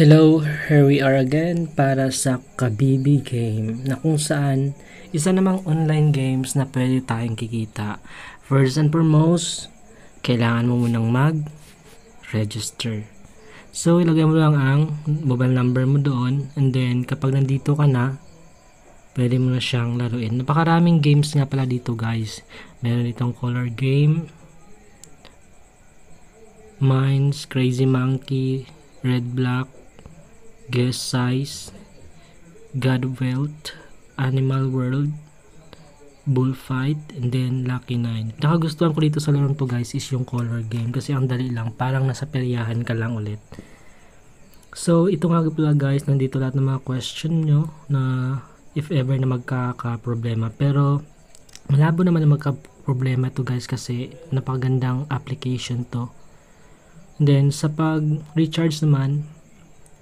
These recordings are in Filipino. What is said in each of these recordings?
Hello, here we are again para sa Kabibi Game na kung saan isa namang online games na pwede tayong kikita. First and foremost, kailangan mo munang mag-register. So, ilagay mo lang ang mobile number mo doon and then kapag nandito ka na, pwede mo na siyang laruin. Napakaraming games nga pala dito guys. Meron itong color game, Mines, Crazy Monkey, Red Black, Guess Size, God Wealth, Animal World, Bullfight, and then Lucky 9. Nakagustuhan ko dito sa larong to guys is yung color game kasi ang dali lang, parang nasa peryahan ka lang ulit. So, ito nga pala guys, nandito lahat ng mga question nyo na if ever na magkaka-problema. Pero, malabo naman na magka-problema to guys kasi napagandang application to. Then, sa pag-recharge naman,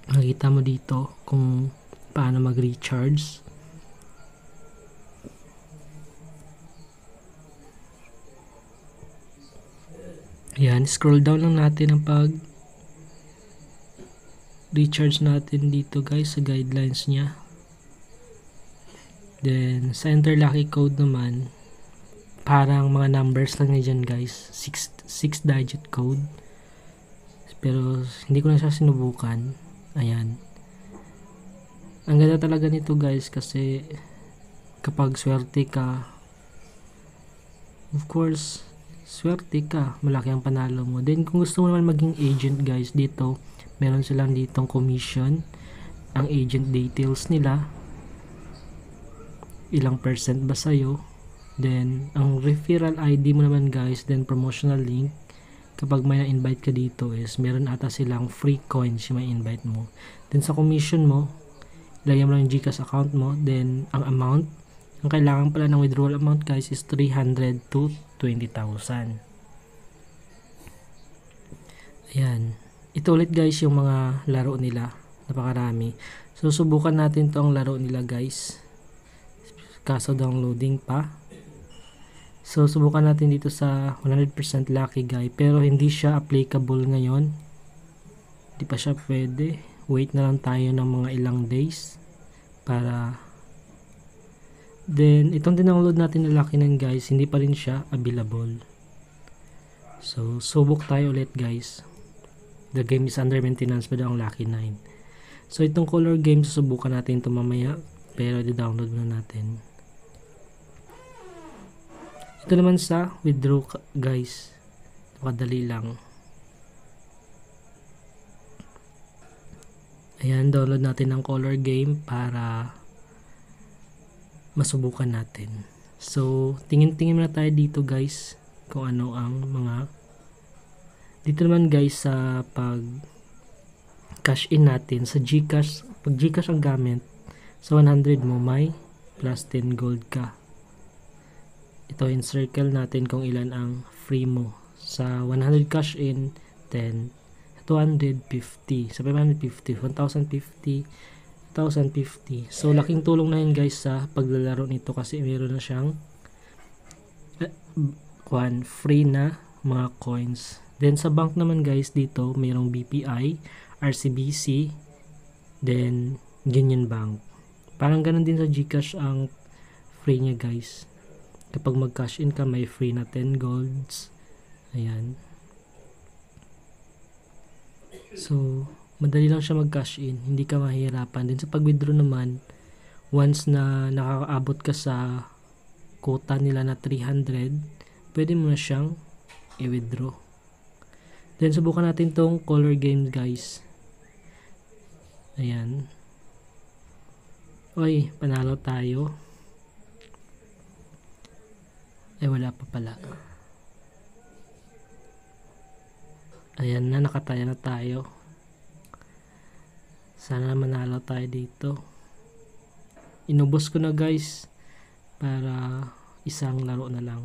makikita mo dito kung paano mag-recharge. Yan, scroll down lang natin ang pag recharge natin dito guys sa guidelines niya. Then, sa enter lucky code naman, parang mga numbers lang niya dyan guys. 6 digit code. Pero, hindi ko na siya sinubukan. Ayan. Ang ganda talaga nito guys kasi kapag swerte ka, of course, swerte ka, malaki ang panalo mo. Then, kung gusto mo naman maging agent guys, dito, meron silang ditong commission. Ang agent details nila, ilang percent ba sa'yo. Then, ang referral ID mo naman guys, then promotional link, kapag may na-invite ka dito is, meron ata silang free coins yung may invite mo. Then, sa commission mo, ilagay mo lang yung GCash account mo, then, ang amount, ang kailangan pala ng withdrawal amount guys is 300 to 20,000. Ayan. Ito ulit guys yung mga laro nila. Napakarami. So, subukan natin to ang laro nila guys. Kaso downloading pa. So, subukan natin dito sa 100% lucky guy. Pero hindi siya applicable ngayon. Hindi pa siya pwede. Wait na lang tayo ng mga ilang days. Para Then, itong dinownload natin na Lucky 9 guys, hindi pa rin siya available. So, subok tayo ulit guys. The game is under maintenance pa daw ang Lucky 9. So, itong color game, susubukan natin ito mamaya. Pero, di-download na natin. Ito naman sa withdraw guys. Napakadali lang. Ayan, download natin ang color game para masubukan natin. So, tingin-tingin na tayo dito guys kung ano ang mga dito naman guys sa pag cash in natin sa GCash, pag GCash ang gamit sa 100 mo may plus 10 gold ka. Ito encircle natin kung ilan ang free mo. Sa 100 cash in 10 250 sa 550 1050 1,050. So, laking tulong na yun guys sa paglalaro nito kasi meron na siyang eh, kwan, free na mga coins. Then, sa bank naman guys dito, mayroong BPI, RCBC, then Union Bank. Parang ganun din sa GCash ang free niya guys. Kapag mag-cash in ka, may free na 10 golds. Ayan. So, madali lang siya mag-cash in, hindi ka mahihirapan. Din sa pag-withdraw naman, once na nakakaabot ka sa quota nila na 300, pwede mo na siyang i-withdraw. Then, subukan natin tong color game, guys. Ayan. Oy, panalo tayo. Ay, wala pa pala. Ayan na, nakataya na tayo. Sana manalo tayo dito. Inubos ko na guys para isang laro na lang.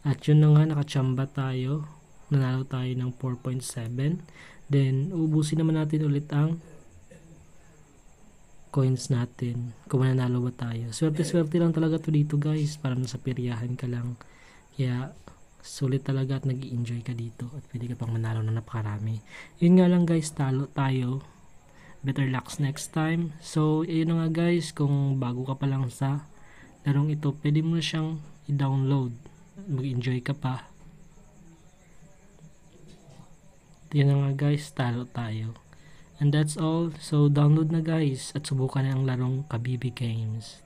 At yun na nga, nakachamba tayo. Nanalo tayo ng 4.7. Then, ubusin naman natin ulit ang coins natin. Kung mananalo ba tayo. Swerte-swerte lang talaga to dito guys. Para nasa piryahan ka lang. Kaya, sulit talaga at nag enjoy ka dito at pwede ka pang manalo na napakarami. Yun nga lang guys, talo tayo better lucks next time. So, yun nga guys, kung bago ka pa lang sa larong ito, pwede mo na siyang i-download. Mag-enjoy ka pa. Yun nga guys, talo tayo. And that's all. So, download na guys at subukan na ang larong Kabibi Games.